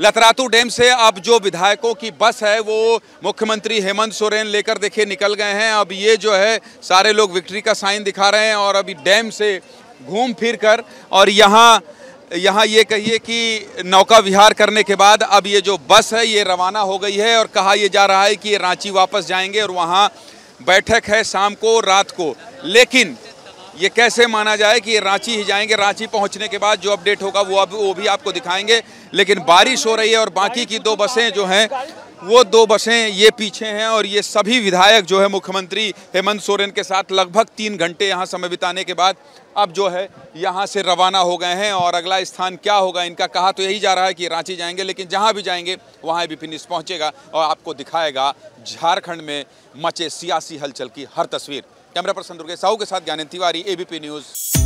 Latratu dam से अब जो विधायकों की बस है, वो मुख्यमंत्री हेमंत सोरेन लेकर देखिए निकल गए हैं। अब ये जो है, सारे लोग विक्ट्री का साइन दिखा रहे हैं और अभी डैम से घूम फिर कर और यहाँ यहाँ ये कहिए कि नौका विहार करने के बाद अब ये जो बस है, ये रवाना हो गई है और कहा यह जा रहा है कि ये रांची वापस जाएँगे और वहाँ बैठक है शाम को, रात को। लेकिन ये कैसे माना जाए कि ये रांची ही जाएँगे? रांची पहुँचने के बाद जो अपडेट होगा वो अब वो भी आपको दिखाएँगे। लेकिन बारिश हो रही है और बाकी की दो बसें जो हैं वो दो बसें, ये पीछे हैं और ये सभी विधायक जो है मुख्यमंत्री हेमंत सोरेन के साथ लगभग तीन घंटे यहाँ समय बिताने के बाद अब जो है यहाँ से रवाना हो गए हैं और अगला स्थान क्या होगा, इनका कहा तो यही जा रहा है कि रांची जाएँगे, लेकिन जहाँ भी जाएँगे, वहाँ भी फिनिश पहुँचेगा और आपको दिखाएगा झारखंड में मचे सियासी हलचल की हर तस्वीर। कैमरा पर्सन दुर्गेश साहू के साथ ज्ञानंद तिवारी, एबीपी न्यूज़।